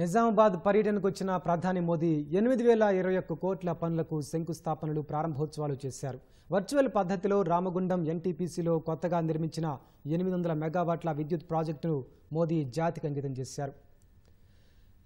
నిజామాబాద్ పర్యటనకు వచ్చిన ప్రధాని మోదీ ఎనిమిది వేల ఇరవై ఒక్క కోట్ల పనులకు శంకుస్థాపనలు ప్రారంభోత్సవాలు చేశారు. వర్చువల్ పద్ధతిలో రామగుండం ఎన్టీపీసీలో కొత్తగా నిర్మించిన ఎనిమిది వందల మెగావాట్ల విద్యుత్ ప్రాజెక్టును మోదీ జాతికి అంకితం చేశారు.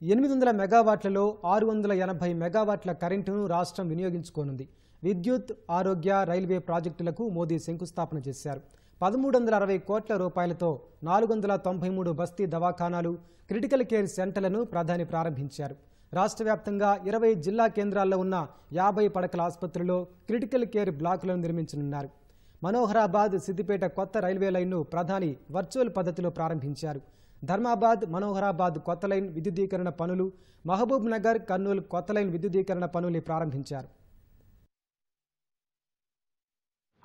ఎనిమిది వందల మెగావాట్లలో ఆరు వందల ఎనభై మెగావాట్ల కరెంటును రాష్ట్రం వినియోగించుకోనుంది. విద్యుత్ ఆరోగ్య రైల్వే ప్రాజెక్టులకు మోదీ శంకుస్థాపన చేశారు. పదమూడు వందల అరవై కోట్ల రూపాయలతో నాలుగు వందల తొంభై మూడు బస్తీ దవాఖానాలు క్రిటికల్ కేర్ సెంటర్లను ప్రధాని ప్రారంభించారు. రాష్ట్ర వ్యాప్తంగా ఇరవై జిల్లా కేంద్రాల్లో ఉన్న యాభై పడకల ఆసుపత్రుల్లో క్రిటికల్ కేర్ బ్లాకులను నిర్మించనున్నారు. మనోహరాబాద్ సిద్దిపేట కొత్త రైల్వే లైన్ను ప్రధాని వర్చువల్ పద్ధతిలో ప్రారంభించారు. ధర్మాబాద్ మనోహరాబాద్ కొత్త లైన్ విద్యుదీకరణ పనులు మహబూబ్ నగర్ కర్నూలు కొత్త లైన్ విద్యుదీకరణ పనుల్ని ప్రారంభించారు.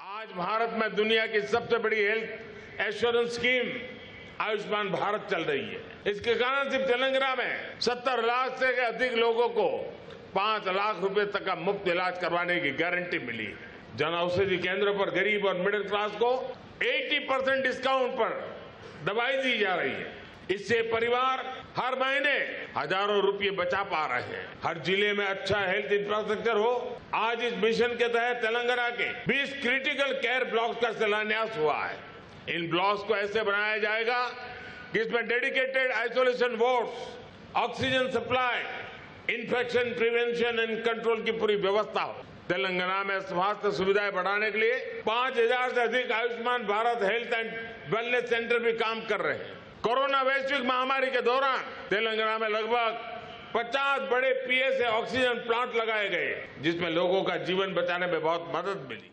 आज भारत में दुनिया की सबसे बड़ी health assurance scheme Ayushman Bharat चल रही है। इसके कारण सिर्फ़ तेलंगाना में 70 लाख से अधिक लोगों को पाँच लाख रुपए तक का मुफ़्त इलाज करवाने की गारंटी मिली है। जन औषधि केंद्र पर गरीब और मिडिल क्लास को 80 परसेंट डिस्काउंट पर दवाई दी जा रही है। इससे परिवार हर महीने हज़ारों रुपए बचा पा रहे हैं। हर ज़िले में अच्छा हेल्थ इंफ्रास्ट्रक्चर हो, आज इस मिशन के तहत तेलंगाना के 20 क्रिटिकल केयर ब्लॉक्स का शिलान्यास हुआ है। इन ब्लॉक्स को ऐसे बनाया जाएगा कि इसमें dedicated isolation wards oxygen supply infection prevention and control की पूरी व्यवस्था हो। तेलंगाना में स्वास्थ्य सुविधाएँ बढ़ाने के लिए पाँच हज़ार से अधिक Ayushman Bharat health and wellness centre भी काम कर रहे हैं। कोरोना वैश्विक महामारी के दौरान तेलंगाना में लगभग 50 बड़े पीएसए ऑक्सीजन प्लांट लगाए गए, जिसमें लोगों का जीवन बचाने में बहुत मदद मिली।